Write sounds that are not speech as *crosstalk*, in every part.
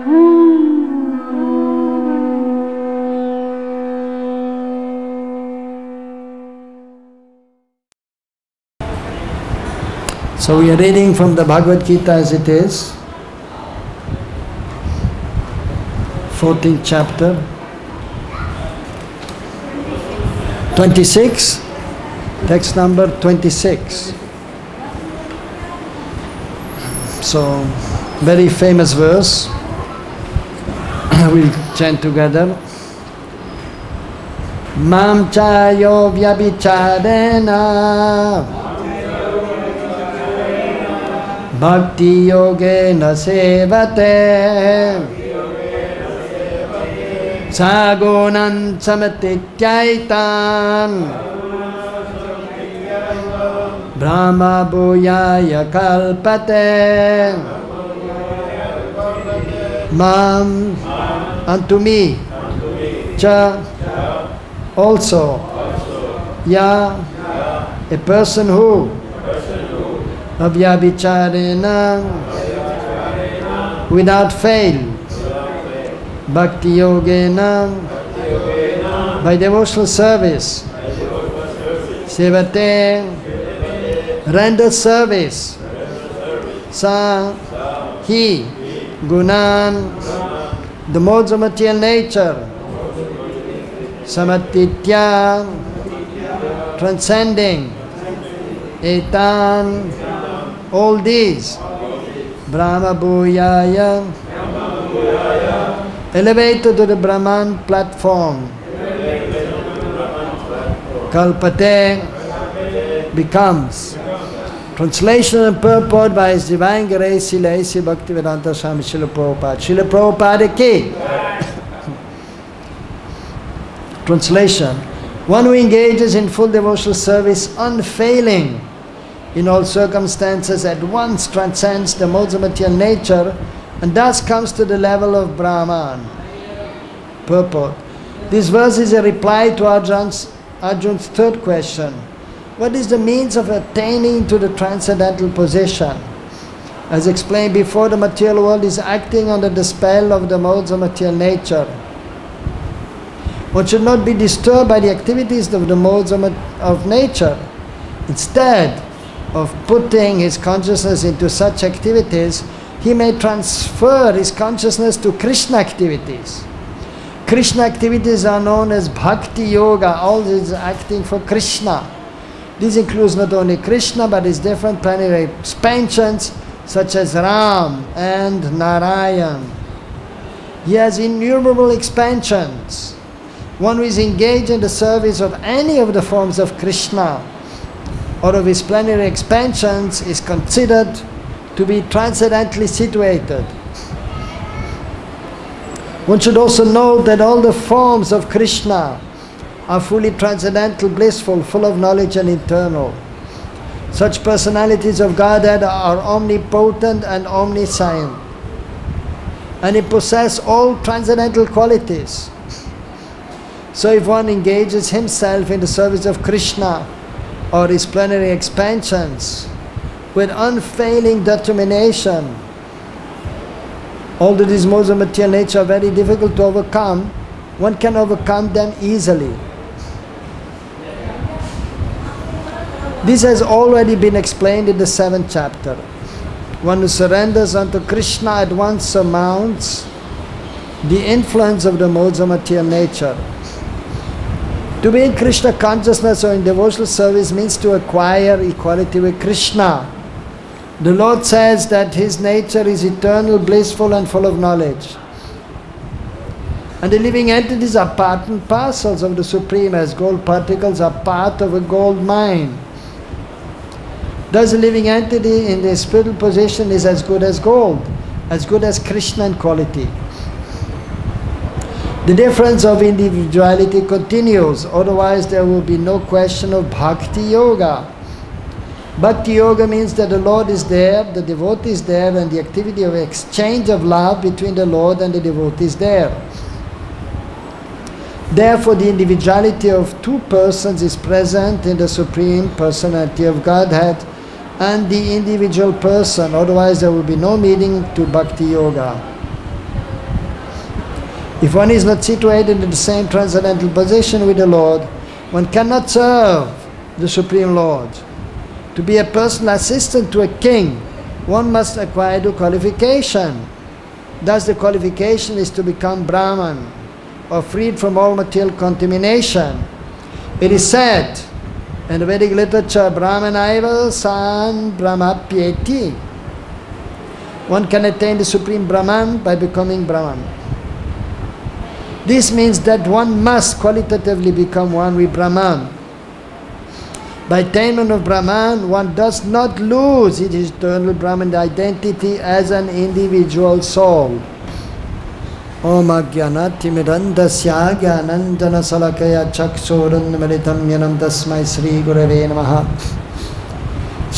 So we are reading from the Bhagavad Gita as it is, 14th chapter, 26, text number 26. So, very famous verse. We'll chant together. Mam chayo vyabhichadena Bhakti yogena sevate Sagonan samatityaitan Brahma bhuyaya kalpate Mam unto me. Cha also. Ya a person who avyabhicharena without fail. Bhakti yogena by devotional service. Sevate render service. Sa he gunan the modes of material nature. Samatitya transcending etan all these. Brahma Bhuyaya. Elevated to the Brahman platform. Kalpate becomes translation and purport by His Divine Grace Srila A.C. Bhaktivedanta Swami Srila Prabhupada Srila Prabhupada ki translation one who engages in full devotional service unfailing in all circumstances at once transcends the modes of material nature and thus comes to the level of Brahman. Purport. This verse is a reply to Arjun's, Arjun's third question. What is the means of attaining to the transcendental position? As explained before, the material world is acting under the spell of the modes of material nature. One should not be disturbed by the activities of the modes of, of nature. Instead, of putting his consciousness into such activities, he may transfer his consciousness to Krishna activities. Krishna activities are known as Bhakti Yoga, all is acting for Krishna. This includes not only Krishna but his different planetary expansions such as Ram and Narayan. He has innumerable expansions. One who is engaged in the service of any of the forms of Krishna or of his planetary expansions is considered to be transcendently situated. One should also note that all the forms of Krishna are fully transcendental, blissful, full of knowledge and eternal. Such personalities of Godhead are omnipotent and omniscient. And they possess all transcendental qualities. So if one engages himself in the service of Krishna, or his planetary expansions with unfailing determination. Although these modes of material nature are very difficult to overcome, one can overcome them easily. This has already been explained in the seventh chapter. One who surrenders unto Krishna at once surmounts the influence of the modes of material nature. To be in Krishna consciousness or in devotional service means to acquire equality with Krishna. The Lord says that His nature is eternal, blissful, and full of knowledge. And the living entities are part and parcels of the Supreme, as gold particles are part of a gold mine. Thus, a living entity in the spiritual position is as good as gold, as good as Krishna in quality. The difference of individuality continues, otherwise, there will be no question of bhakti yoga. Bhakti yoga means that the Lord is there, the devotee is there, and the activity of exchange of love between the Lord and the devotee is there. Therefore, the individuality of two persons is present in the Supreme Personality of Godhead and the individual person, otherwise, there will be no meaning to Bhakti Yoga. If one is not situated in the same transcendental position with the Lord, one cannot serve the Supreme Lord. To be a personal assistant to a king, one must acquire the qualification. Thus, the qualification is to become Brahman or freed from all material contamination. It is said in the Vedic literature, Brahmanaiva san brahmapyeti. One can attain the supreme Brahman by becoming Brahman. This means that one must qualitatively become one with Brahman. By attainment of Brahman, one does not lose his eternal Brahman identity as an individual soul. ॐ अज्ञानातिमिरन्दस्या ज्ञानञ्जनशलकया चक्षुरुन्मिलितं यनं तस्मै श्रीगुरवे नमः।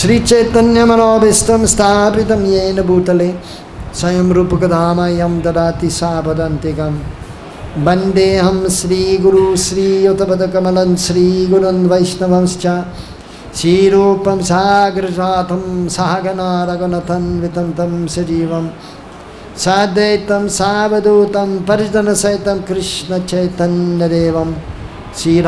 श्रीचैतन्यमनोभीष्टं स्थापितं येन भूतले। स्वयं रूपकधामयं ददाति सावदन्तिकं वन्देऽहं श्रीगुरु श्रीयुतपदकमलं श्रीगुरुन् वैष्णवंश्च। श्रीरूपं सागरजातं सहगना तं सजीवम्। साद्वैतम सावधूतम परिजन सहितम कृष्ण चैतन्य देवम श्री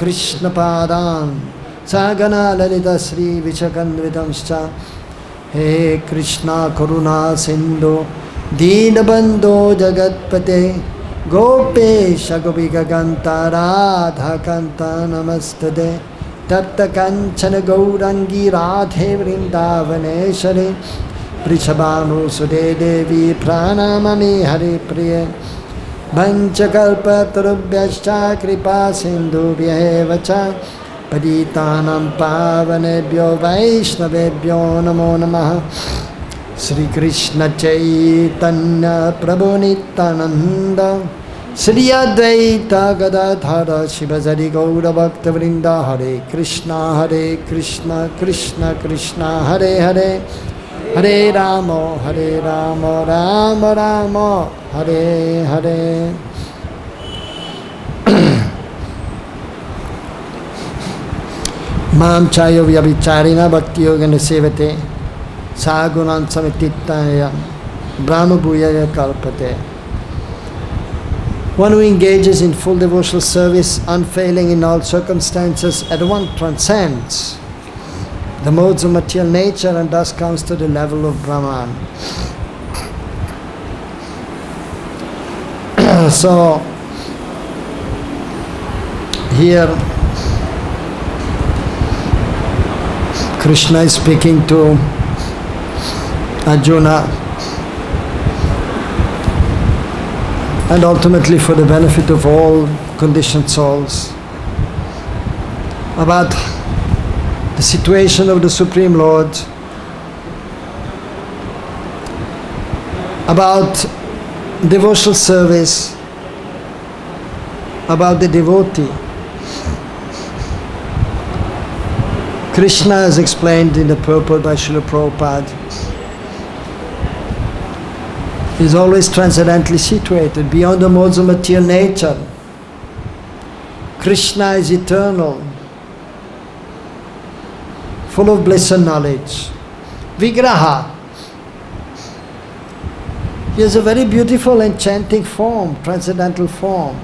कृष्ण पादान सगना ललित श्री विशकन्वितंश्च हे कृष्णा, करुणा सिंधु दीनबंधो जगत्पते, गोपेश गोपिकंता राधाकांता नमस्ते तप्त कंचन गौरंगी राधे वृंदावनेश्वरी वृषभानुसुते देवी प्राणाममे हरे प्रिय पञ्चकल्पतरुभ्यश्च कृपा सिन्धुभ्यः च। पतितानां पावनेभ्यो वैष्णवेभ्यो नमो नमः। श्रीकृष्णचैतन्यप्रभुनित्यानन्द। श्री अद्वैत गदाधर शिवजरि गौरभक्तवृन्द हरे कृष्ण हरे कृष्ण कृष्ण कृष्ण, हरे हरे। हरे राम हरे राम राम राम हरे हरे माँ चायो व्यभिचारिण भक्तियोगेन सेवते सा गुणान् समितित्ताय ब्राह्मभूयाय कल्पते One who engages in full devotional service, unfailing in all circumstances, at once transcends the modes of material nature and thus comes to the level of Brahman. *clears throat* so, here Krishna is speaking to Arjuna and ultimately for the benefit of all conditioned souls about situation of the Supreme Lord, about devotional service, about the devotee. Krishna is explained in the purport by Srila Prabhupada. Is always transcendently situated beyond the modes of material nature. Krishna is eternal, full of bliss and knowledge. Vigraha. He has a very beautiful, enchanting form, transcendental form.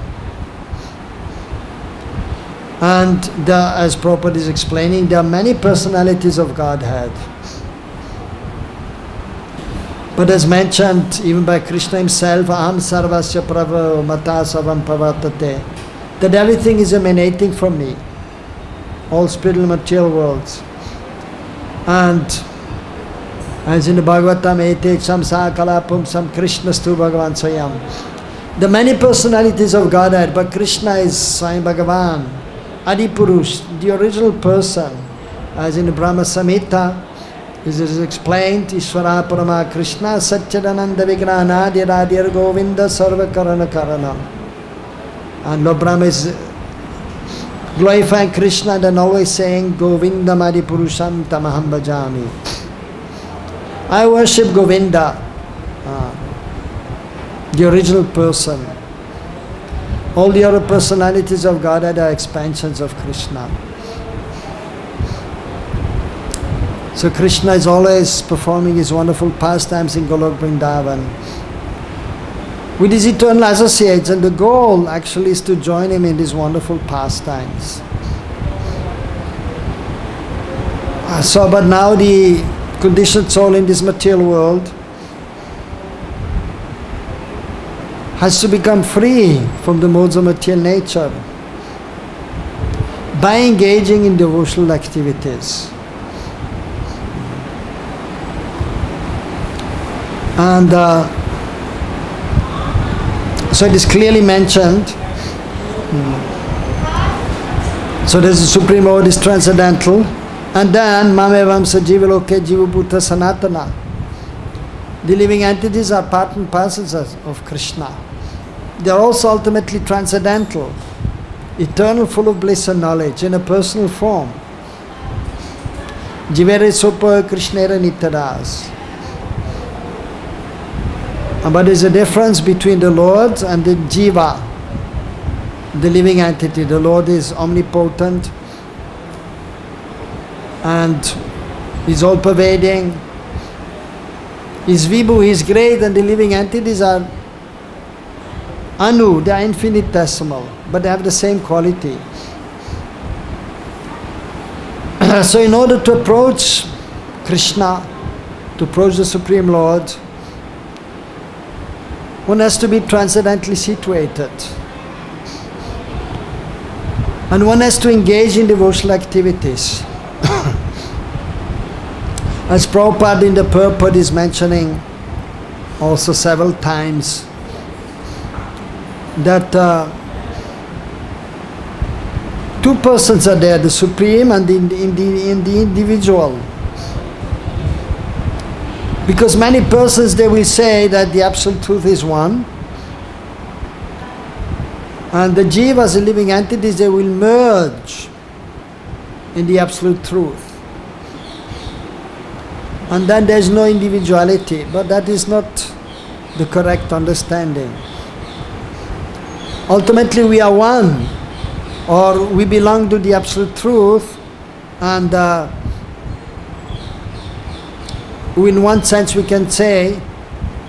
And the, as Prabhupada is explaining, there are many personalities of Godhead. But as mentioned even by Krishna himself, Aham Sarvasya Prabhu Mata Savam Pavartate, that everything is emanating from me, all spiritual material worlds. And as in the Bhagavatam, Ete Samsa Kalapum Sam Krishna Stu Bhagavan Swayam. The many personalities of Godhead, but Krishna is Swayam Bhagavan, Adipurush, the original person, as in the Brahma Samhita, this is explained, Ishvara Parama Krishna Satchidananda Vignanadi Radhir Govinda Sarva Karana Karana. And Lord Brahma is glorifying Krishna and always saying Govinda Madi Purusham Tamaham Bhajami. I worship Govinda, uh, the original person. All the other personalities of God are expansions of Krishna. So Krishna is always performing his wonderful pastimes in Golok Vrindavan. With his eternal associates, and the goal actually is to join him in these wonderful pastimes. Uh, so, but now the conditioned soul in this material world has to become free from the modes of material nature by engaging in devotional activities. And uh, so it is clearly mentioned. So the Supreme Lord is transcendental. And then Mamevam Sajivaloke Jivabuddha Sanatana. The living entities are part and parcels of Krishna. They are also ultimately transcendental, eternal, full of bliss and knowledge in a personal form. Jivere Sopa Krishnera Nitadas. Uh, but there's a difference between the Lord and the Jiva, the living entity. The Lord is omnipotent and is all pervading. Is Vibhu, is great, and the living entities are Anu, they are infinitesimal, but they have the same quality. *clears throat* so, in order to approach Krishna, to approach the Supreme Lord, one has to be transcendently situated. And one has to engage in devotional activities. *coughs* As Prabhupada in the purport is mentioning also several times that uh, two persons are there, the Supreme and the, in the, in the individual. Because many persons they will say that the absolute truth is one. And the jivas, the living entities, they will merge in the absolute truth. And then there is no individuality, but that is not the correct understanding. Ultimately, we are one, or we belong to the absolute truth, and uh, in one sense we can say,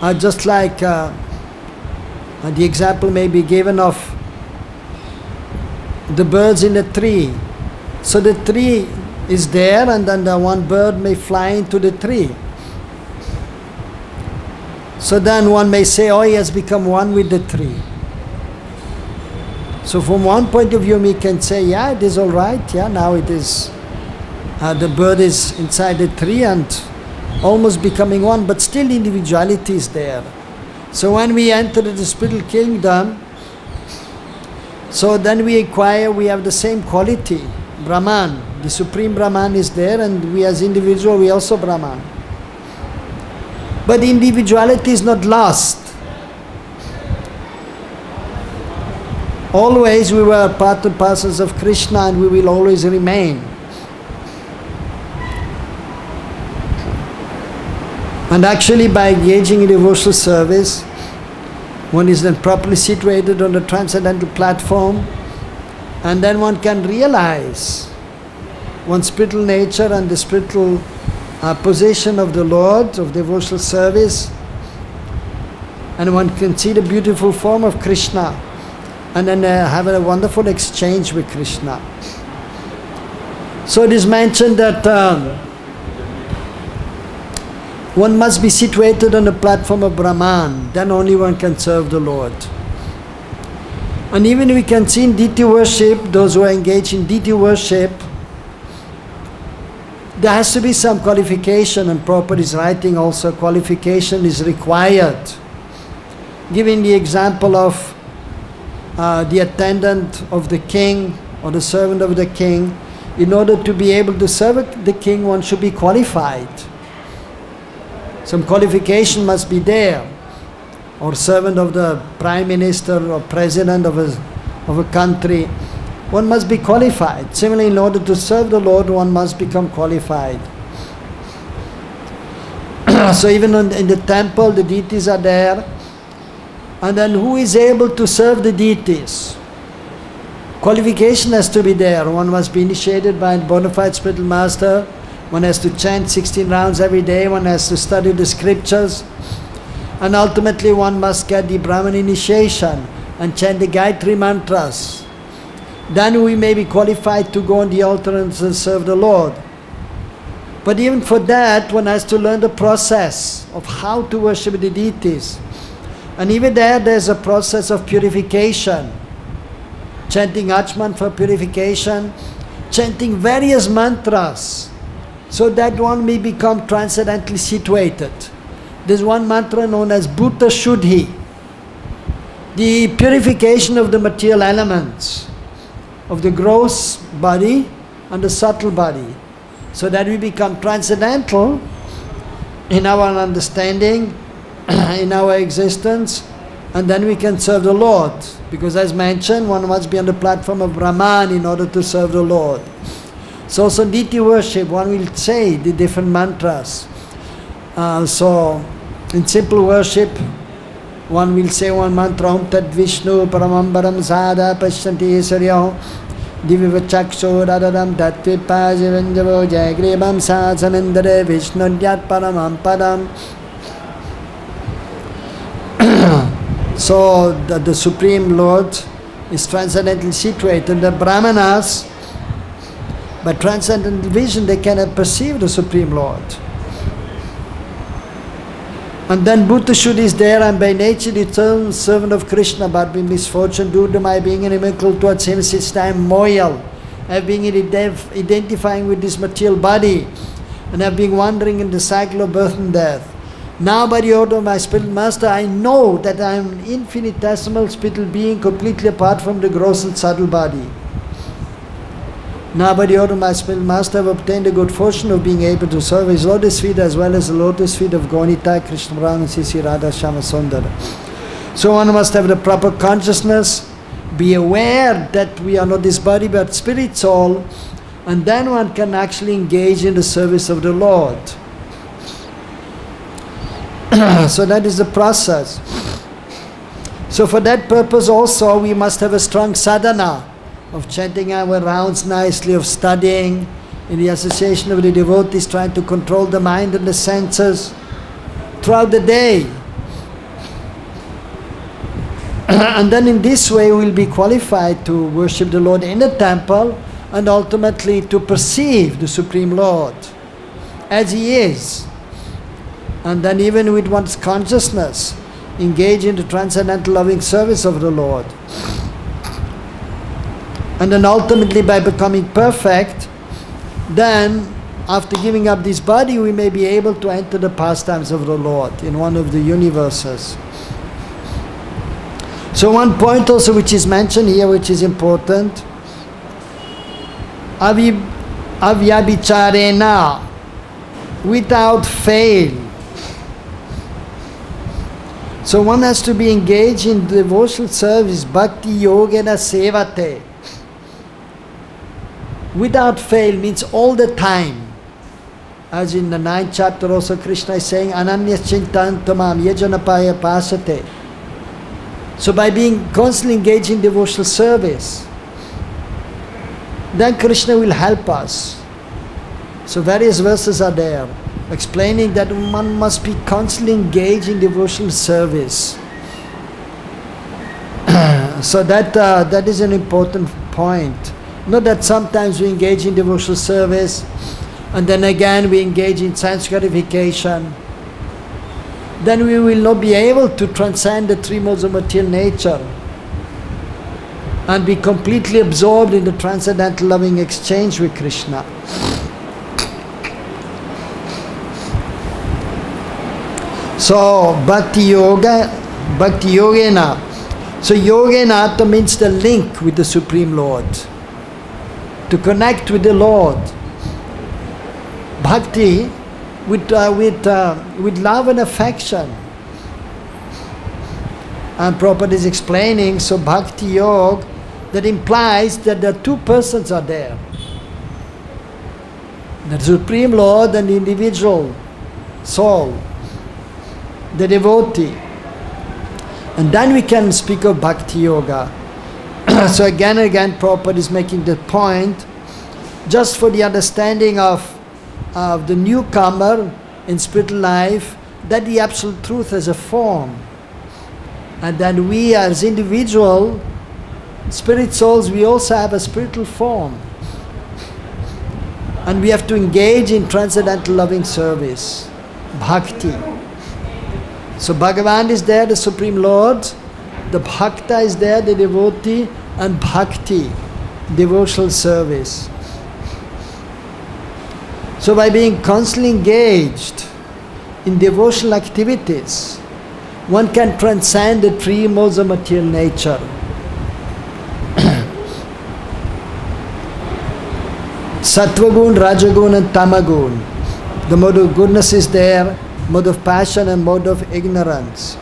uh, just like uh, uh, the example may be given of the birds in the tree. So the tree is there and then the one bird may fly into the tree. So then one may say, oh, he has become one with the tree. So from one point of view, we can say, yeah, it is all right. Yeah, now it is, uh, the bird is inside the tree and almost becoming one, but still individuality is there. So when we enter the spiritual kingdom, so then we acquire, we have the same quality, Brahman. The Supreme Brahman is there and we as individual, we also Brahman. But individuality is not lost. Always we were part and parcels of Krishna and we will always remain. And actually, by engaging in devotional service, one is then properly situated on the transcendental platform, and then one can realize one's spiritual nature and the spiritual uh, position of the Lord, of devotional service, and one can see the beautiful form of Krishna, and then uh, have a wonderful exchange with Krishna. So it is mentioned that. Um, one must be situated on the platform of Brahman, then only one can serve the Lord. And even we can see in deity worship, those who are engaged in deity worship, there has to be some qualification, and Prabhupada is writing also qualification is required. Giving the example of uh, the attendant of the king or the servant of the king, in order to be able to serve the king, one should be qualified. Some qualification must be there. Or servant of the prime minister or president of a, of a country, one must be qualified. Similarly, in order to serve the Lord, one must become qualified. *clears throat* so even in the temple, the deities are there. And then who is able to serve the deities? Qualification has to be there. One must be initiated by a bona fide spiritual master one has to chant 16 rounds every day, one has to study the scriptures, And ultimately, one must get the Brahman initiation and chant the Gayatri mantras. Then we may be qualified to go on the altar and serve the Lord. But even for that, one has to learn the process of how to worship the deities. And even there, there's a process of purification. Chanting Achman for purification, chanting various mantras so that one may become transcendently situated. There's one mantra known as Bhuta Shuddhi, the purification of the material elements, of the gross body and the subtle body, so that we become transcendental in our understanding, *clears throat* in our existence, and then we can serve the Lord. Because as mentioned, one must be on the platform of Brahman in order to serve the Lord. So, so deity worship, one will say the different mantras. Uh, so, in simple worship, one will say one mantra Om Tad Vishnu Paramambaram Sada Pashyanti Saryaho Tatvipajivanjavo Jagrebam Sasamindare Vishnu Dyat Paramam Padam *coughs* So the, the Supreme Lord is transcendently situated. The Brahmanas, by transcendental vision, they cannot perceive the Supreme Lord. And then Bhuta Shuddhi is there, and by nature eternal servant of Krishna, but by misfortune due to my being inimical towards him since time am moral. I have been identifying with this material body, and have been wandering in the cycle of birth and death. Now by the order of my spiritual master, I know that I am an infinitesimal spiritual being completely apart from the gross and subtle body. Now by the my master, have obtained the good fortune of being able to serve his lotus feet as well as the lotus feet of Gaura-Nitai, Krishna and Sri Radha Shama Sundara. So one must have the proper consciousness, be aware that we are not this body but spirit soul, and then one can actually engage in the service of the Lord. *coughs* so that is the process. So for that purpose also we must have a strong sadhana of chanting our rounds nicely, of studying in the association of the devotees, trying to control the mind and the senses throughout the day. *clears throat* and then in this way we'll be qualified to worship the Lord in the temple and ultimately to perceive the Supreme Lord as He is and then even with one's consciousness, engage in the transcendental loving service of the Lord. And then ultimately by becoming perfect, then after giving up this body, we may be able to enter the pastimes of the Lord in one of the universes. So one point also which is mentioned here, which is important, avyabhicharena, without fail, so one has to be engaged in devotional service, bhakti yogena sevate. Without fail means all the time. As in the ninth chapter also Krishna is saying, Ananya chintantamam yajanapaya pasate. So by being constantly engaged in devotional service, then Krishna will help us. So various verses are there explaining that one must be constantly engaged in devotional service. *clears throat* so that uh, that is an important point. Not that sometimes we engage in devotional service and then again we engage in sense gratification. Then we will not be able to transcend the three modes of material nature and be completely absorbed in the transcendental loving exchange with Krishna. So Bhakti Yoga, Bhakti Yogena. So Yogena means the link with the Supreme Lord. To connect with the Lord. Bhakti with, uh, with, uh, with love and affection. And Prabhupada is explaining, so Bhakti Yoga, that implies that the two persons are there. The Supreme Lord and the individual soul the devotee. And then we can speak of bhakti yoga. So again and again Prabhupada is making the point just for the understanding of, of the newcomer in spiritual life that the absolute truth has a form. And that we as individual spirit souls, we also have a spiritual form. And we have to engage in transcendental loving service, bhakti. So Bhagavan is there, the Supreme Lord, the bhakta is there, the devotee, and bhakti, devotional service. So by being constantly engaged in devotional activities, one can transcend the three modes of material nature. *coughs* Sattvagun, Rajagun and Tamagun. The mode of goodness is there, mode of passion and mode of ignorance.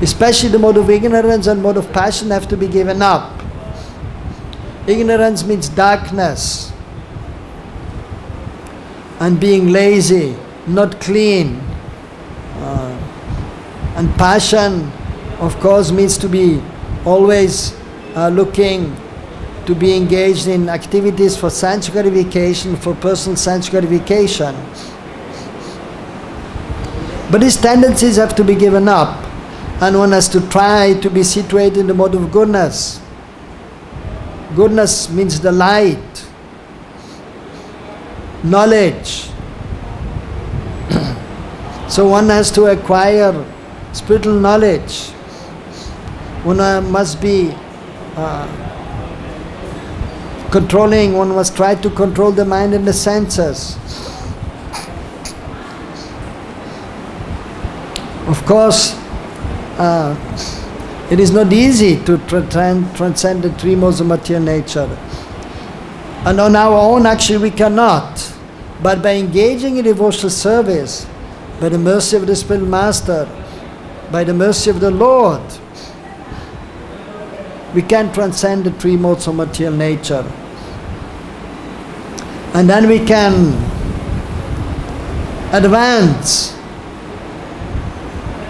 Especially the mode of ignorance and mode of passion have to be given up. Ignorance means darkness and being lazy, not clean. Uh, and passion, of course, means to be always uh, looking to be engaged in activities for sense gratification, for personal sense gratification. But these tendencies have to be given up, and one has to try to be situated in the mode of goodness. Goodness means the light, knowledge. *clears throat* so one has to acquire spiritual knowledge. One uh, must be uh, controlling, one must try to control the mind and the senses. Of course, uh, it is not easy to tra- transcend the three modes of material nature. And on our own, actually, we cannot. But by engaging in devotional service, by the mercy of the Spiritual Master, by the mercy of the Lord, we can transcend the three modes of material nature. And then we can advance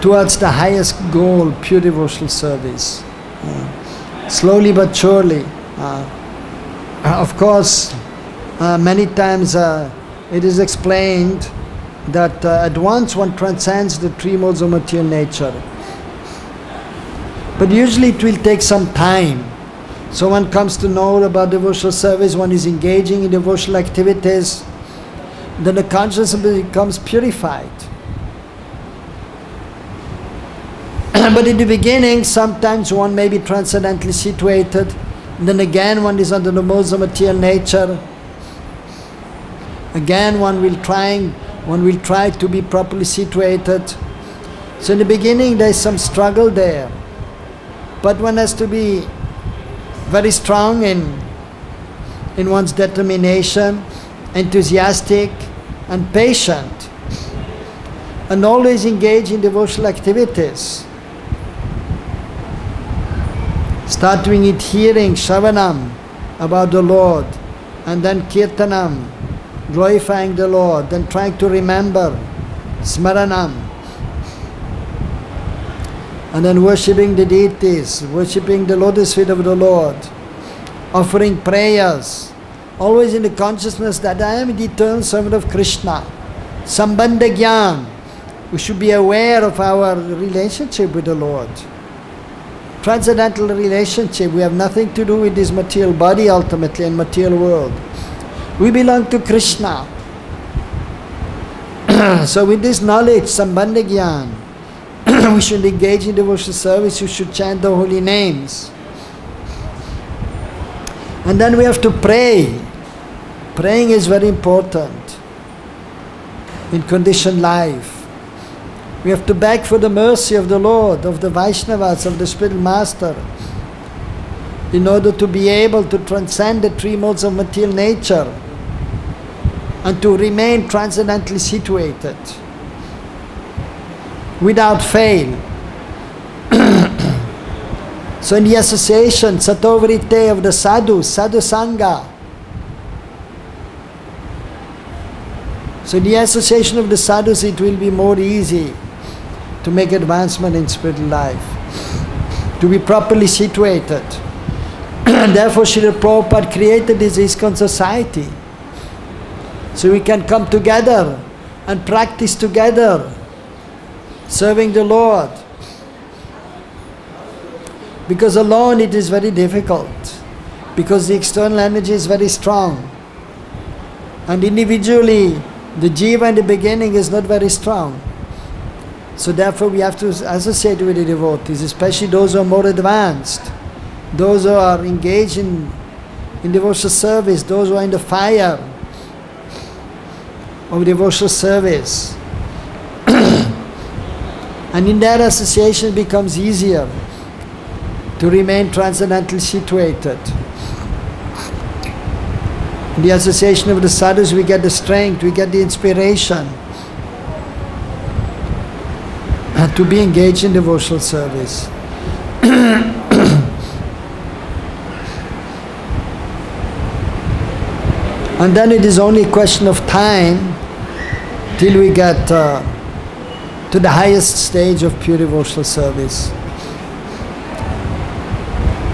towards the highest goal, pure devotional service. Uh, slowly but surely. Uh, of course, uh, many times uh, it is explained that uh, at once one transcends the three modes of material nature. But usually it will take some time. So one comes to know about devotional service, one is engaging in devotional activities, then the consciousness becomes purified. *clears throat* but in the beginning, sometimes one may be transcendently situated, then again one is under the modes material nature. Again one will trying one will try to be properly situated. So in the beginning there is some struggle there. But one has to be very strong in, in one's determination, enthusiastic and patient, and always engage in devotional activities. Start doing it hearing, Shravanam, about the Lord, and then Kirtanam, glorifying the Lord, then trying to remember, Smaranam, and then worshipping the deities, worshipping the lotus feet of the Lord, offering prayers, always in the consciousness that I am the eternal servant of Krishna. Sambandha Gyan. We should be aware of our relationship with the Lord. Transcendental relationship. We have nothing to do with this material body ultimately and material world. We belong to Krishna. *clears throat* so with this knowledge, Sambandha *clears throat* we should engage in devotional service, we should chant the holy names. And then we have to pray. Praying is very important in conditioned life. We have to beg for the mercy of the Lord, of the Vaishnavas, of the spiritual master, in order to be able to transcend the three modes of material nature and to remain transcendently situated without fail. *clears throat* so in the association, Satovrite of the sadhu, sadhu sangha. So in the association of the sadhus, it will be more easy to make advancement in spiritual life, to be properly situated. *clears throat* therefore Srila Prabhupada created this ISKCON society. So we can come together and practice together serving the Lord. Because alone it is very difficult, because the external energy is very strong. And individually, the jiva in the beginning is not very strong. So therefore we have to associate with the devotees, especially those who are more advanced, those who are engaged in, in devotional service, those who are in the fire of devotional service. *clears throat* and in that association becomes easier to remain transcendently situated. In the association of the sadhus, we get the strength, we get the inspiration to be engaged in devotional service. *coughs* and then it is only a question of time till we get uh, to the highest stage of pure devotional service.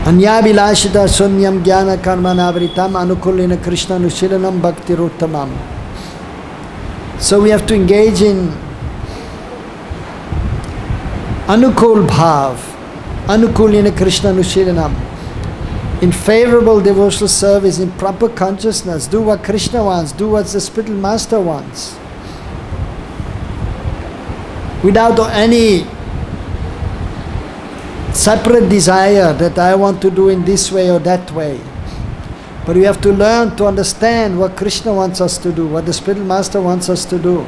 Anyabilashita sunyam jnana karmanavritam anukulina krishna nushilanam bhakti ruttamam. So we have to engage in anukul bhav, anukulina krishna nushilanam. In favorable devotional service, in proper consciousness, do what Krishna wants, do what the spiritual master wants. Without any separate desire that I want to do in this way or that way. But we have to learn to understand what Krishna wants us to do, what the spiritual master wants us to do.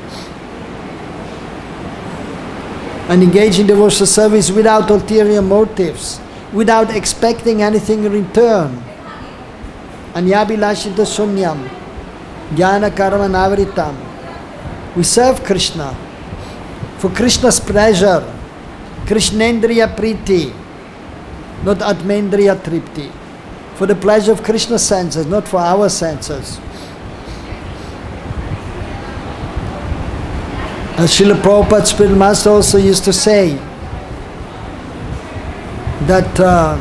And engage in devotional service without ulterior motives, without expecting anything in return. Anyabilashita sunyam, jnana karma navritam. We serve Krishna for Krishna's pleasure Krishnendriya Priti, not Atmendriya Tripti. For the pleasure of Krishna's senses, not for our senses. As Srila Prabhupada Spirit Master also used to say, that uh,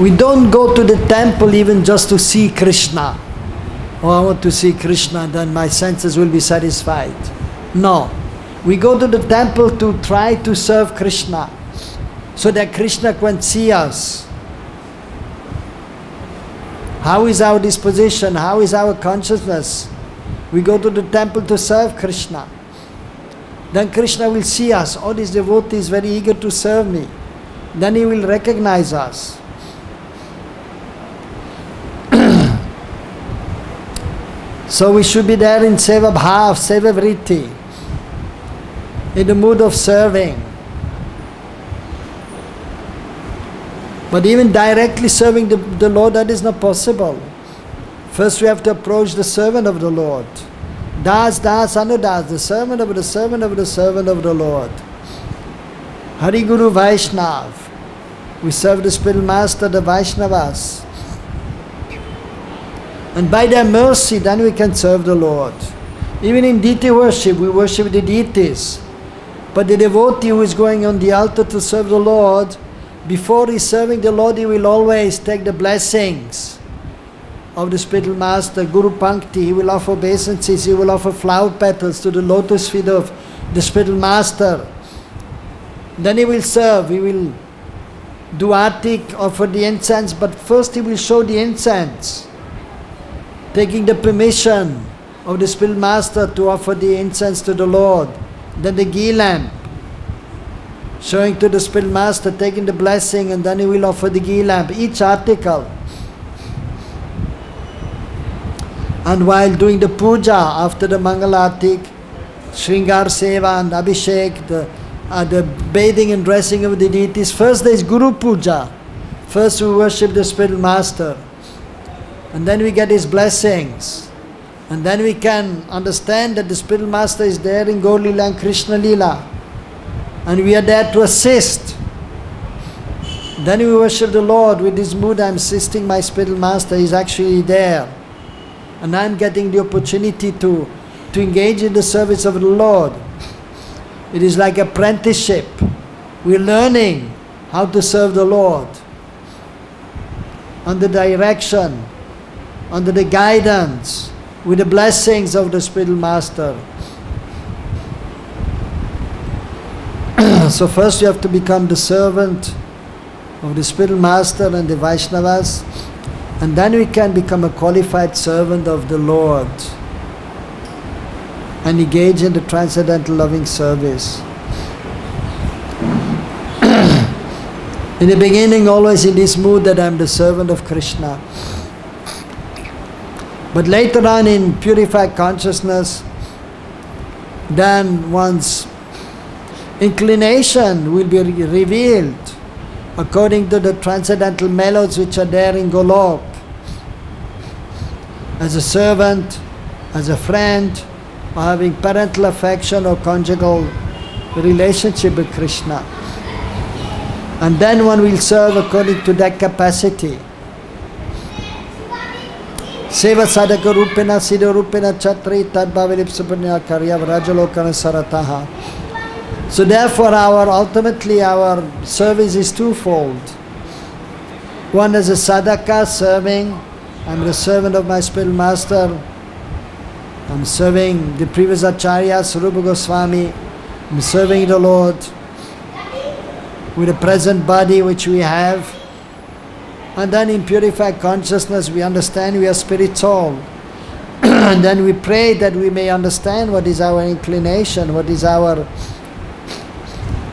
we don't go to the temple even just to see Krishna. Oh, I want to see Krishna, then my senses will be satisfied. No. We go to the temple to try to serve Krishna so that Krishna can see us. How is our disposition? How is our consciousness? We go to the temple to serve Krishna. Then Krishna will see us. Oh, this devotee is very eager to serve me. Then he will recognize us. *clears throat* so we should be there in Seva Bhav, Seva Vritti in the mood of serving. But even directly serving the, the Lord, that is not possible. First, we have to approach the servant of the Lord. Das, Das, Anudas, the servant of the servant of the servant of the Lord. Hari Guru Vaishnav. We serve the spiritual master, the Vaishnavas. And by their mercy, then we can serve the Lord. Even in deity worship, we worship the deities. But the devotee who is going on the altar to serve the Lord, before he's serving the Lord, he will always take the blessings of the spiritual master, Guru Pankti. He will offer obeisances, he will offer flower petals to the lotus feet of the spiritual master. Then he will serve, he will do artik, offer the incense, but first he will show the incense, taking the permission of the spiritual master to offer the incense to the Lord. Then the ghee lamp, showing to the spiritual master, taking the blessing, and then he will offer the ghee lamp, each article. And while doing the puja after the Mangalatik, Shringar Seva and Abhishek, the, uh, the bathing and dressing of the deities, first there is Guru Puja. First we worship the spiritual master. And then we get his blessings. And then we can understand that the spiritual master is there in Gaur Lila and Krishna Lila. And we are there to assist. Then we worship the Lord with this mood, I'm assisting my spiritual master, he's actually there. And I'm getting the opportunity to, to engage in the service of the Lord. It is like apprenticeship. We're learning how to serve the Lord under direction, under the guidance, with the blessings of the spiritual master. *clears throat* so first you have to become the servant of the spiritual master and the Vaishnavas, and then we can become a qualified servant of the Lord and engage in the transcendental loving service. *clears throat* in the beginning, always in this mood that I'm the servant of Krishna. But later on, in purified consciousness, then one's inclination will be re- revealed according to the transcendental melodies which are there in Golok. As a servant, as a friend, or having parental affection or conjugal relationship with Krishna. And then one will serve according to that capacity. Seva sadhaka rupena siddha rupena chatri tadbhavilipsapanya karya vrajalokana sarataha. So therefore our ultimately our service is twofold. One is a sadhaka serving, I'm the servant of my spiritual master, I'm serving the previous Acharya, Sri Rupa Goswami, I'm serving the Lord with the present body which we have. And then in purified consciousness we understand we are spiritual. *clears throat* and then we pray that we may understand what is our inclination, what is our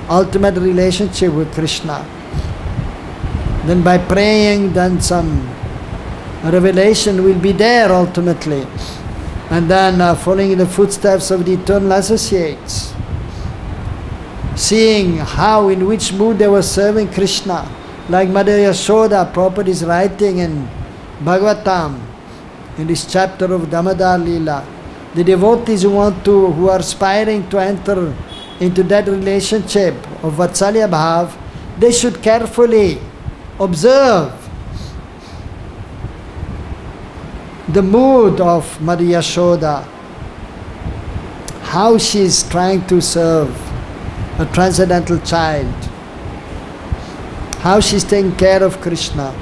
ultimate relationship with Krishna. Then by praying, then some revelation will be there ultimately. And then uh, following in the footsteps of the eternal associates, seeing how, in which mood they were serving Krishna. Like Madhya Yashoda, Prabhupada is writing in Bhagavatam, in this chapter of Damodar Leela. The devotees who want to, who are aspiring to enter into that relationship of Vatsalya Bhav, they should carefully observe the mood of Maiya Yashoda, how she is trying to serve a transcendental child, how she is taking care of Krishna.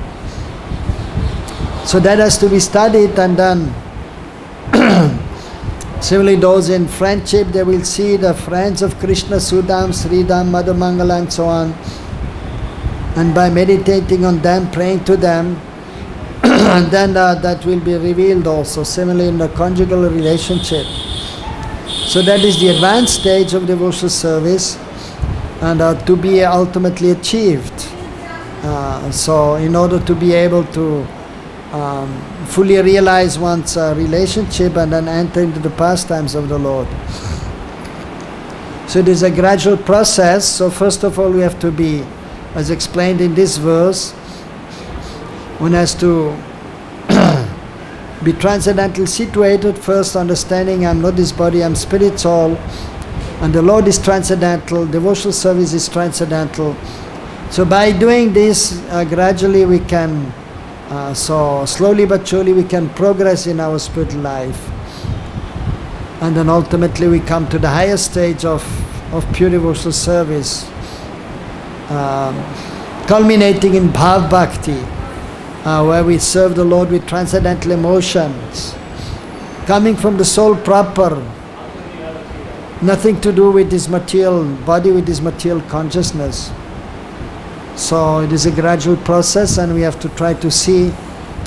So that has to be studied and done. Similarly, those in friendship, they will see the friends of Krishna, Sudam, Sridham, Madhumangala, and so on. And by meditating on them, praying to them, *clears throat* and then uh, that will be revealed also. Similarly, in the conjugal relationship. So that is the advanced stage of devotional service, and uh, to be ultimately achieved. Uh, so, in order to be able to um, fully realize one's uh, relationship and then enter into the pastimes of the Lord. So it is a gradual process. So first of all, we have to be, as explained in this verse, one has to *clears throat* be transcendental situated, first understanding I'm not this body, I'm spiritual, and the Lord is transcendental, devotional service is transcendental. So by doing this, uh, gradually we can uh, so slowly but surely we can progress in our spiritual life. And then ultimately we come to the highest stage of, of pure devotional service, um, culminating in Bhav Bhakti, uh, where we serve the Lord with transcendental emotions, coming from the soul proper, nothing to do with this material body, with this material consciousness. So it is a gradual process, and we have to try to see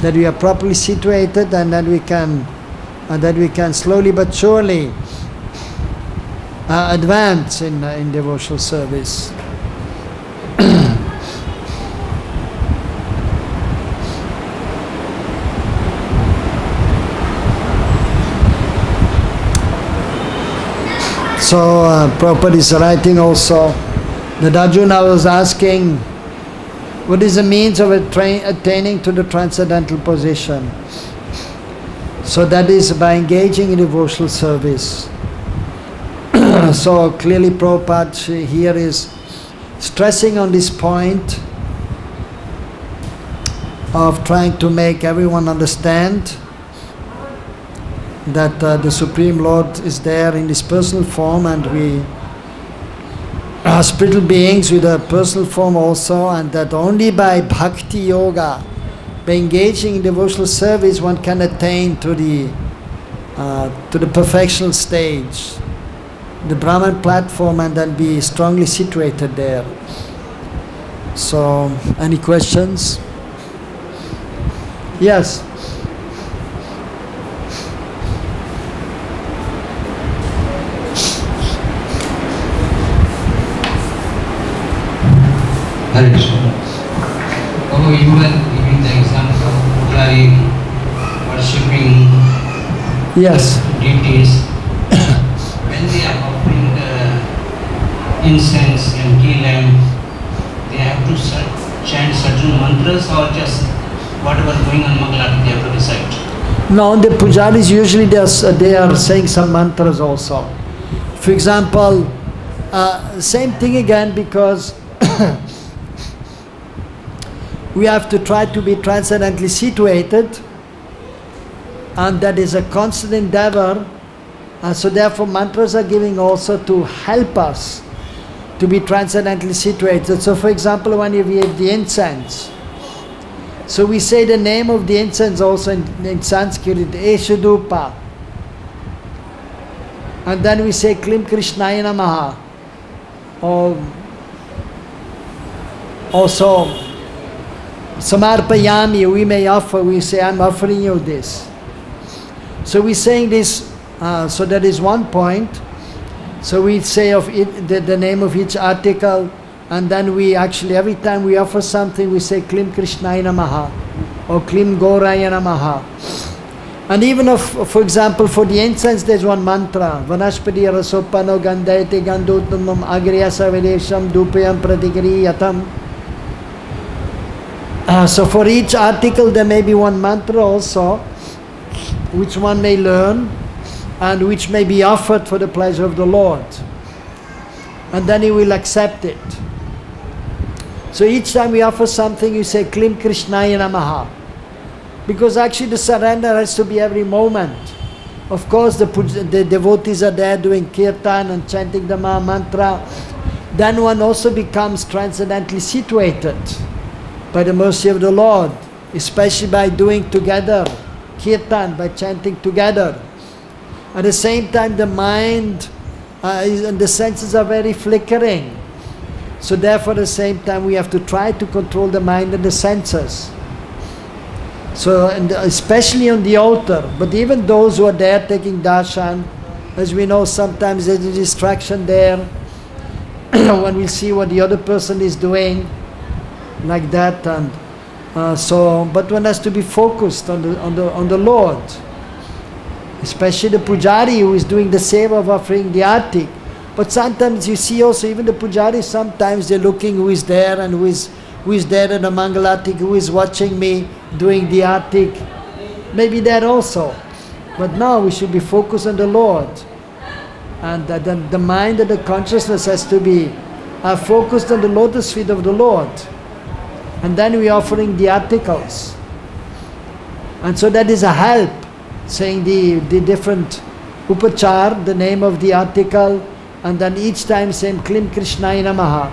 that we are properly situated, and that we can, and that we can slowly but surely uh, advance in uh, in devotional service. so uh, Prabhupada is writing also that Arjuna was asking what is the means of attaining to the transcendental position? So that is by engaging in devotional service. *clears throat* so clearly Prabhupada here is stressing on this point of trying to make everyone understand that uh, the Supreme Lord is there in this personal form and we are spiritual beings with a personal form also, and that only by bhakti yoga, by engaging in devotional service, one can attain to the uh, to the perfectional stage. the Brahman platform and then be strongly situated there. So, any questions? Yes. Hare Krishna. Oh, you were giving the example of Pujari worshipping Yes. deities. when they are offering the incense and ghee lamp, they have to chant certain mantras or just whatever going on Mangalarti they have to recite. Now the pujaris usually they are, they are saying some mantras also. For example, uh, same thing again because we have to try to be transcendently situated and that is a constant endeavor. and so therefore mantras are giving also to help us to be transcendently situated. So for example when you have the incense, so we say the name of the incense also in, in Sanskrit, Eshadupa. And then we say Klim Krishnaya Namaha. Or also Samarpayami, we may offer, we say, I'm offering you this. So we're saying this, uh, so that is one point. So we say of it, the, the name of each article, and then we actually, every time we offer something, we say Klim Krishnaya Namaha or Klim Gauraya Namaha. And even of, for example, for the incense, there's one mantra. Vanaspati rasopano gandayate gandotumam agriyasa vedesham dupayam pratikriyatam. Uh, so for each article, there may be one mantra also, which one may learn and which may be offered for the pleasure of the Lord. And then he will accept it. So each time we offer something, you say Klim Krishnaya Namaha. Because actually the surrender has to be every moment. Of course, the, the devotees are there doing kirtan and chanting the Mantra. Then one also becomes transcendently situated by the mercy of the Lord, especially by doing together kirtan, by chanting together. At the same time, the mind uh, is, and the senses are very flickering. So therefore, at the same time, we have to try to control the mind and the senses. So, and especially on the altar, but even those who are there taking darshan, as we know, sometimes there's a distraction there. *clears throat* when we see what the other person is doing, like that, and uh, so, but one has to be focused on the on the on the Lord, especially the pujari who is doing the seva of offering the arti. But sometimes you see also even the pujari. Sometimes they're looking who is there and who is who is there in the mangalatik, who is watching me doing the artik. Maybe that also. But now we should be focused on the Lord, and uh, then the mind and the consciousness has to be uh, focused on the lotus feet of the Lord and then we offering the articles. And so that is a help, saying the, the different upachar, the name of the article, and then each time saying Klim Krishnaya Namaha.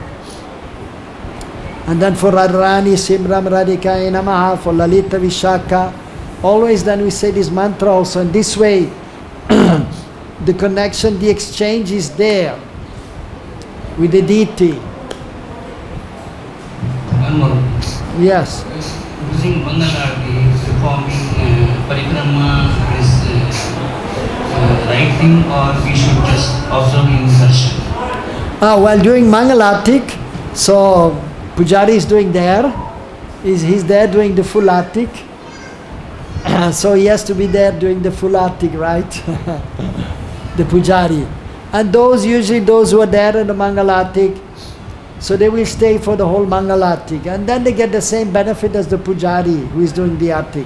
And then for Radharani, Simram Radhikaya Namaha, for Lalita Vishaka, always then we say this mantra also. And this way, *clears throat* the connection, the exchange is there with the deity. Yes. Using Mangalarti, performing uh, parikrama is uh, uh, right thing or we should just observe in darshan? Ah, while doing Mangalatik, so Pujari is doing there, he's, he's there doing the full Atik. *clears throat* so he has to be there doing the full Atik, right? *laughs* the Pujari. And those, usually those who are there in the Mangalatik, so they will stay for the whole Mangalatik. And then they get the same benefit as the Pujari who is doing the Atik.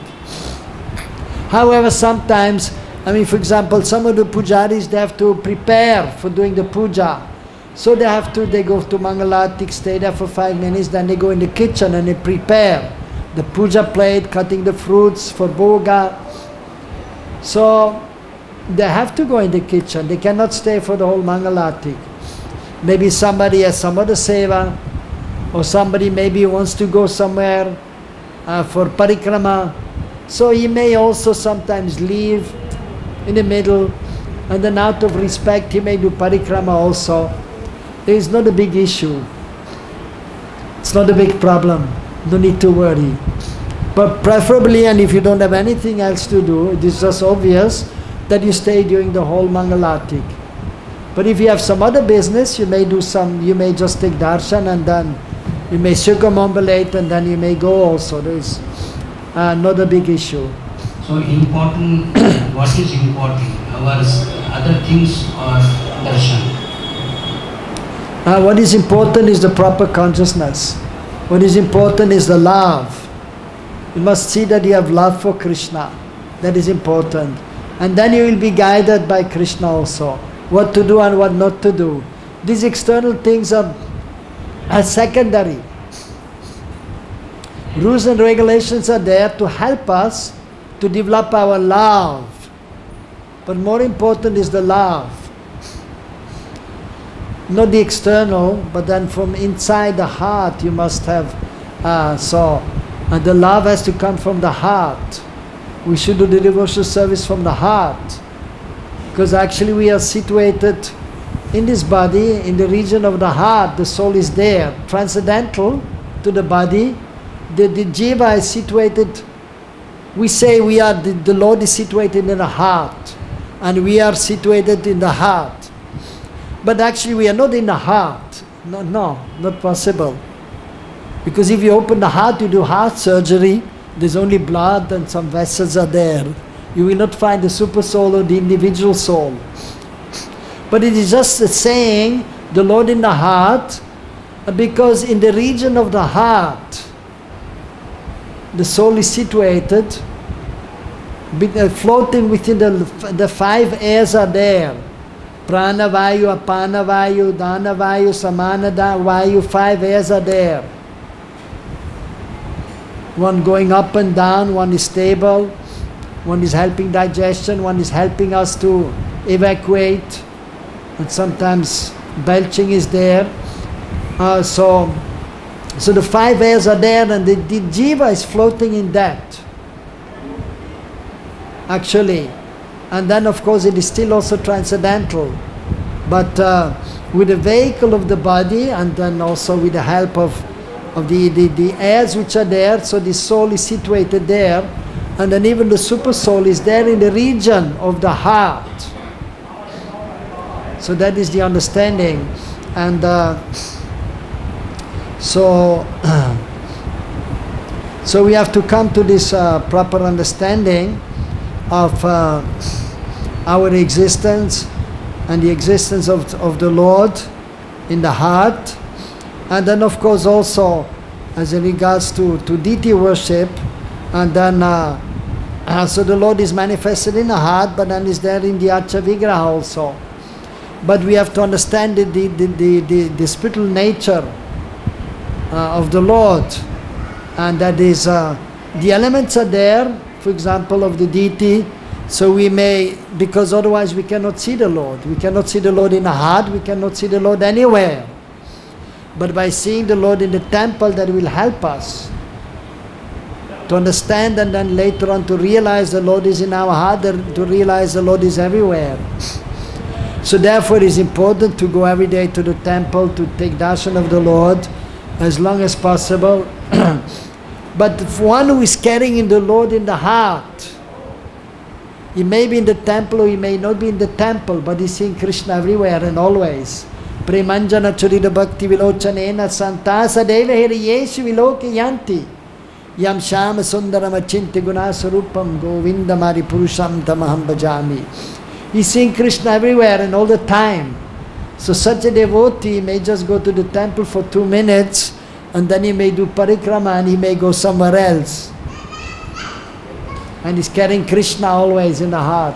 However, sometimes, I mean, for example, some of the pujaris, they have to prepare for doing the puja. So they have to, they go to Mangalatik, stay there for five minutes, then they go in the kitchen and they prepare the puja plate, cutting the fruits for bhoga. So they have to go in the kitchen. They cannot stay for the whole Mangalatik. Maybe somebody has some other seva, or somebody maybe wants to go somewhere uh, for parikrama. So he may also sometimes leave in the middle and then out of respect he may do parikrama also. It is not a big issue. It's not a big problem. No need to worry. But preferably, and if you don't have anything else to do, it is just obvious that you stay during the whole Mangalatik. But if you have some other business, you may do some, you may just take darshan and then you may circumambulate and then you may go also. There is uh, not a big issue. So important, *coughs* what is important? Our other things or darshan? Uh, what is important is the proper consciousness. What is important is the love. You must see that you have love for Krishna. That is important. And then you will be guided by Krishna also. What to do and what not to do. These external things are, are secondary. Rules and regulations are there to help us to develop our love. But more important is the love not the external, but then from inside the heart you must have. Uh, so, and the love has to come from the heart. We should do the devotional service from the heart, because actually we are situated in this body, in the region of the heart. The soul is there, transcendental to the body. The, the jiva is situated. We say we are the, the Lord is situated in the heart, and we are situated in the heart. But actually, we are not in the heart. No, no, not possible. Because if you open the heart, you do heart surgery, there's only blood and some vessels are there. You will not find the super soul or the individual soul. But it is just saying, the Lord in the heart, because in the region of the heart, the soul is situated, uh, floating within the, the five airs are there. Pranavayu, Apanavayu, Danavayu, Samanada Vayu, five airs are there. One going up and down, one is stable, one is helping digestion, one is helping us to evacuate, and sometimes belching is there. Uh, so, so the five airs are there, and the, the jiva is floating in that. Actually, and then of course it is still also transcendental but uh, with the vehicle of the body and then also with the help of, of the, the, the airs which are there so the soul is situated there and then even the super soul is there in the region of the heart so that is the understanding and uh, so *clears throat* so we have to come to this uh, proper understanding of uh, our existence and the existence of, of the Lord in the heart. And then, of course, also as regards to, to deity worship. And then, uh, uh, so the Lord is manifested in the heart, but then is there in the Vigraha also. But we have to understand the, the, the, the, the, the spiritual nature uh, of the Lord. And that is, uh, the elements are there, for example, of the deity. So we may, because otherwise we cannot see the Lord. We cannot see the Lord in the heart, we cannot see the Lord anywhere. But by seeing the Lord in the temple, that will help us to understand and then later on to realize the Lord is in our heart, and to realize the Lord is everywhere. So therefore it is important to go every day to the temple to take darshan of the Lord as long as possible. *clears throat* but one who is carrying in the Lord in the heart, he may be in the temple or he may not be in the temple, but he's seeing Krishna everywhere and always. Premanjana churida bhakti vilochanena santasa deva yeshu viloke yanti. Yam shama sundaram achinti gunasarupam govindamari purusham tamaham bhajami. He's seeing Krishna everywhere and all the time. So such a devotee may just go to the temple for two minutes and then he may do parikrama and he may go somewhere else. And he's carrying Krishna always in the heart.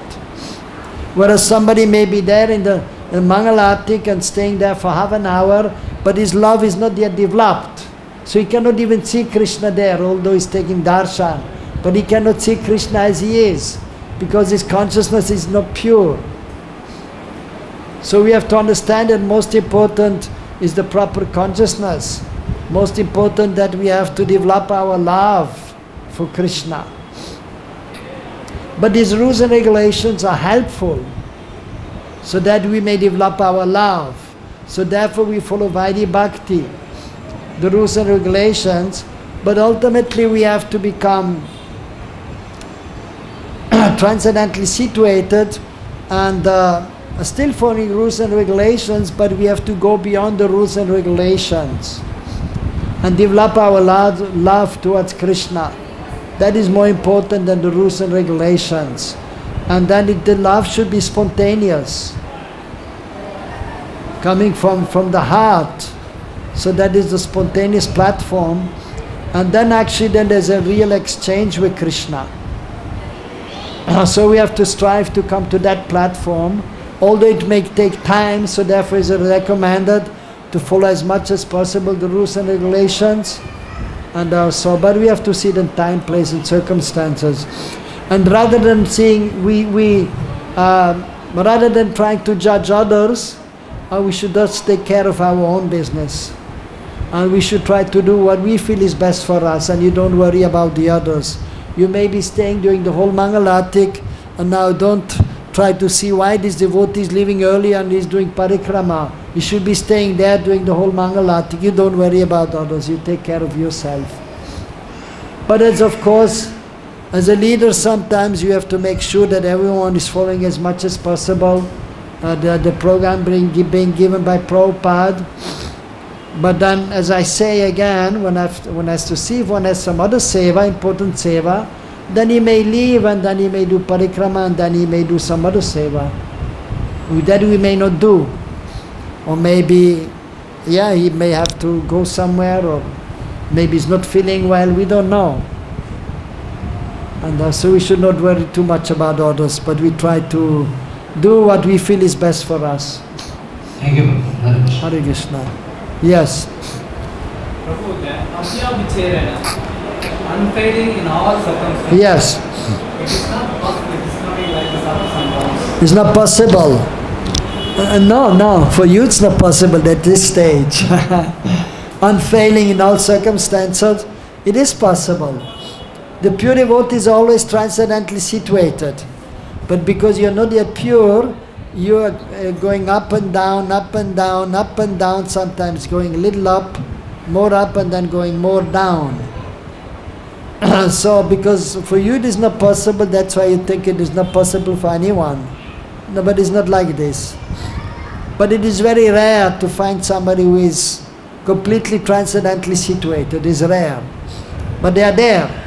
Whereas somebody may be there in the in Mangalatik and staying there for half an hour, but his love is not yet developed. So he cannot even see Krishna there, although he's taking darshan. But he cannot see Krishna as he is, because his consciousness is not pure. So we have to understand that most important is the proper consciousness. Most important that we have to develop our love for Krishna. But these rules and regulations are helpful. so that we may develop our love. So therefore we follow Vaidhi Bhakti, the rules and regulations, but ultimately we have to become *clears throat* transcendently situated and uh, still following rules and regulations, but we have to go beyond the rules and regulations and develop our love, love towards Krishna. That is more important than the rules and regulations. And then it, the love should be spontaneous, coming from, from the heart. So that is the spontaneous platform. And then actually then there's a real exchange with Krishna. so we have to strive to come to that platform, although it may take time, so therefore is recommended to follow as much as possible the rules and regulations. And uh, so, but we have to see the time, place, and circumstances. And rather than seeing, we, we uh, rather than trying to judge others, uh, we should just take care of our own business. And we should try to do what we feel is best for us, and you don't worry about the others. You may be staying during the whole Mangalatik, and now don't try to see why this devotee is leaving early and is doing parikrama. You should be staying there during the whole Mangalatik. You don't worry about others, you take care of yourself. But as of course, as a leader, sometimes you have to make sure that everyone is following as much as possible uh, the, the program being, being given by Prabhupada. But then, as I say again, when, I've, when I have to see if one has some other seva, important seva, then he may leave and then he may do parikrama and then he may do some other seva. That we may not do. Or maybe, yeah, he may have to go somewhere or maybe he's not feeling well, we don't know. And uh, so we should not worry too much about others, but we try to do what we feel is best for us. Thank you. Hare Krishna. Hare Krishna. Yes. Prabhu, unfading in all circumstances. Yes. It is not possible, it is not possible. Uh, no, no. For you, it's not possible at this stage. *laughs* Unfailing in all circumstances, it is possible. The pure devotee is always transcendently situated. But because you're not yet pure, you're uh, going up and down, up and down, up and down, sometimes going a little up, more up, and then going more down. *clears throat* so, because for you it is not possible, that's why you think it is not possible for anyone. No, but it's not like this. But it is very rare to find somebody who is completely transcendently situated. It is rare. But they are there.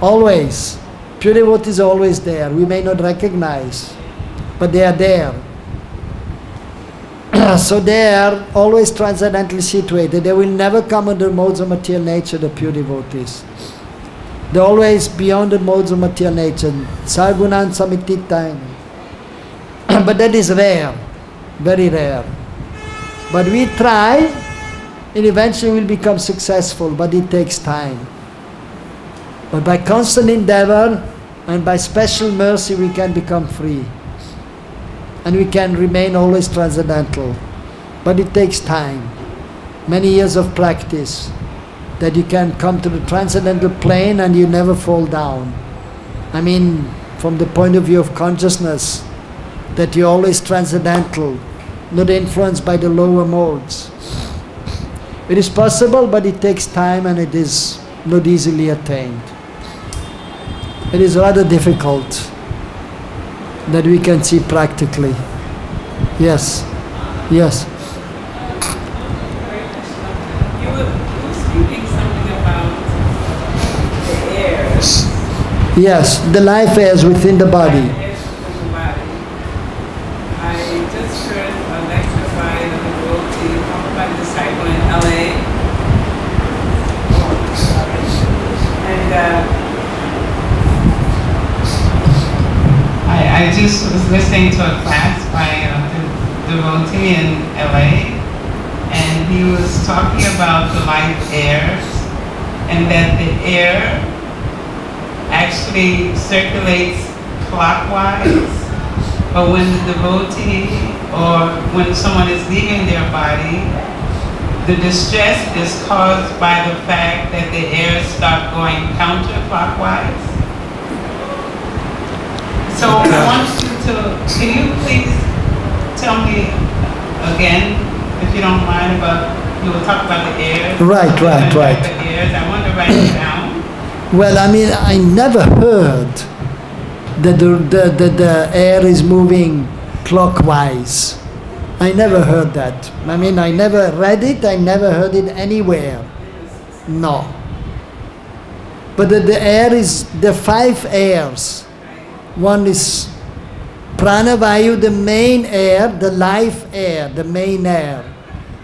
Always. Pure devotee is always there. We may not recognize, but they are there. *clears throat* so they are always transcendently situated. They will never come under modes of material nature, the pure devotees. They're always beyond the modes of material nature. Sargunan samititang. *clears throat* but that is rare, very rare. But we try, and eventually we'll become successful, but it takes time. But by constant endeavor and by special mercy, we can become free. And we can remain always transcendental. But it takes time, many years of practice, that you can come to the transcendental plane and you never fall down. I mean, from the point of view of consciousness, that you're always transcendental, not influenced by the lower modes. It is possible, but it takes time and it is not easily attained. It is rather difficult that we can see practically. Yes, yes. You were, speaking something about the airs. Yes, the life airs within the body. Airs within the body. I just heard a lecture by a devotee, Prabhupada disciple in LA. And uh, I, just was listening to a class by uh, a devotee in LA. And he was talking about the life airs and that the air actually circulates clockwise. But when the devotee or when someone is leaving their body, the distress is caused by the fact that the air start going counterclockwise. So I want you to can you please tell me again, if you don't mind, about, you will talk about the air. Right, right, right. The airs, I want to write it down. Well, I mean, I never heard that the, the, the, the air is moving clockwise. I never heard that. I mean, I never read it, I never heard it anywhere. No. But the, the air is the five airs. One is pranavayu, the main air, the life air, the main air.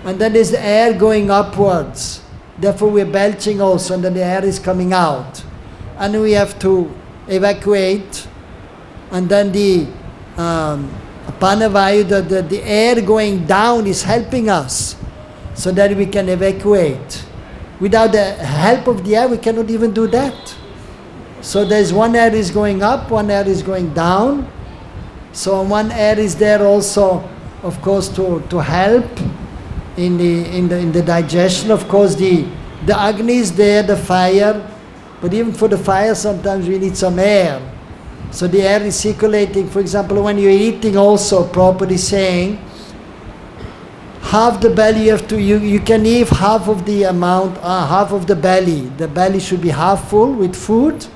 And that is the air going upwards. Therefore, we're belching also, and then the air is coming out. And we have to evacuate. And then the um, panavayu, the, the, the air going down, is helping us so that we can evacuate. Without the help of the air, we cannot even do that. So there's one air is going up, one air is going down. So one air is there also, of course, to, to help in the, in, the, in the digestion. Of course, the, the agni is there, the fire, but even for the fire, sometimes we need some air. So the air is circulating. For example, when you're eating, also properly saying, half the belly you have to you, you can eat half of the amount uh, half of the belly the belly should be half full with food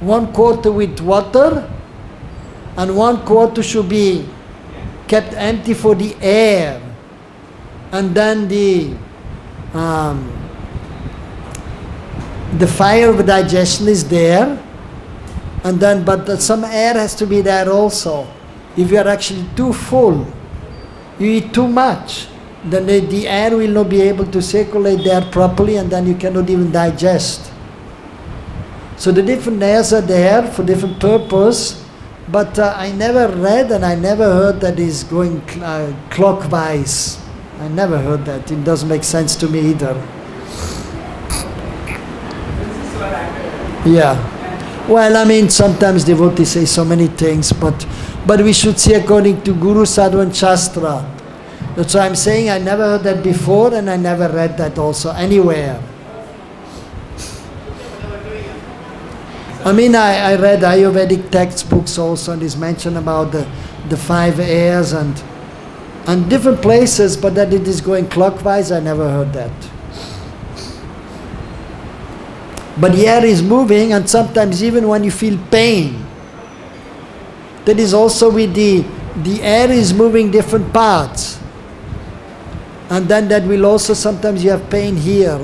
one quarter with water and one quarter should be kept empty for the air. And then the um, the fire of digestion is there. And then but some air has to be there also. If you are actually too full you eat too much then the, the air will not be able to circulate there properly and then you cannot even digest so the different airs are there for different purpose but uh, i never read and i never heard that is going cl- uh, clockwise. I never heard that. It doesn't make sense to me either. Yeah. Well i mean sometimes devotees say so many things but but we should see according to guru sadhu and shastra. That's why i'm saying i never heard that before and i never read that also anywhere I mean, I, I read Ayurvedic textbooks also, and it's mentioned about the, the five airs and and different places, but that it is going clockwise, I never heard that. But the air is moving, and sometimes even when you feel pain, that is also with the the air is moving different parts, and then that will also sometimes you have pain here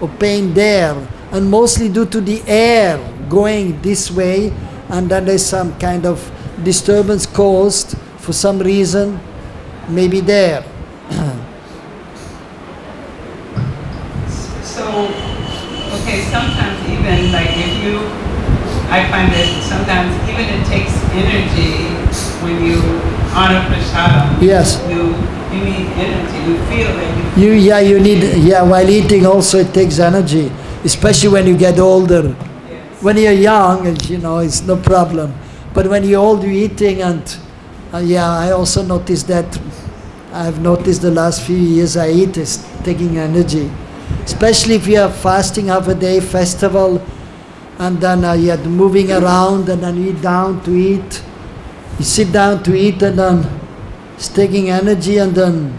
or pain there, and mostly due to the air going this way, and then there's some kind of disturbance caused for some reason, maybe there. So, okay, sometimes even like if you, I find that sometimes even it takes energy when you honor prasadam. Yes. You, you need energy, you feel that you You yeah you need yeah while eating also it takes energy, especially when you get older. When you're young, it's, you know, it's no problem. But when you're old, you're eating, and uh, yeah, I also noticed that. I've noticed the last few years I eat is taking energy, especially if you are fasting half a day festival, and then uh, you're moving around, and then you down to eat. You sit down to eat, and then it's taking energy, and then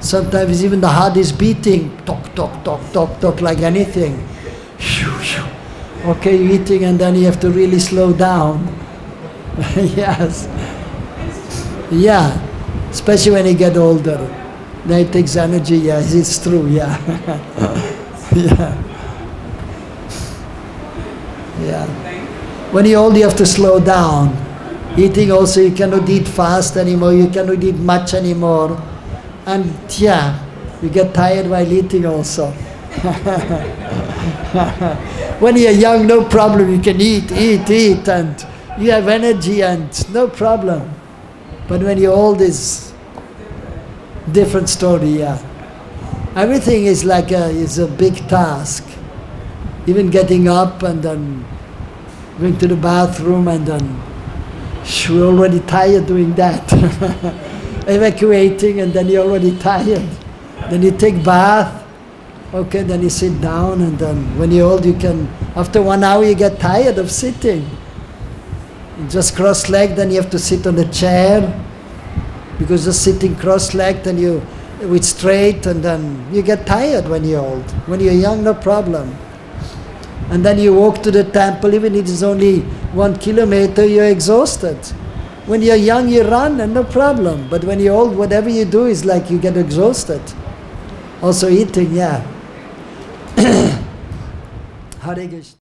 sometimes even the heart is beating, talk, talk, talk, talk, talk, like anything. Okay, eating, and then you have to really slow down. *laughs* yes. Yeah, especially when you get older. Then it takes energy, yes, it's true, yeah. *laughs* yeah. Yeah. When you're old, you have to slow down. Eating also, you cannot eat fast anymore, you cannot eat much anymore. And yeah, you get tired while eating also. *laughs* *laughs* when you're young, no problem, you can eat, eat, eat, and you have energy and no problem. But when you're old, it's different story, yeah. Everything is like a, is a big task. Even getting up and then going to the bathroom and then we're already tired doing that. *laughs* Evacuating and then you're already tired. Then you take bath, okay, then you sit down and then when you're old you can, after one hour you get tired of sitting. just cross-legged, then you have to sit on a chair because just sitting cross-legged and you with straight and then you get tired when you're old. When you're young, no problem. And then you walk to the temple, even if it is only one kilometer, you're exhausted. When you're young, you run and no problem. But when you're old, whatever you do is like you get exhausted. Also eating, yeah. Hare Krishna.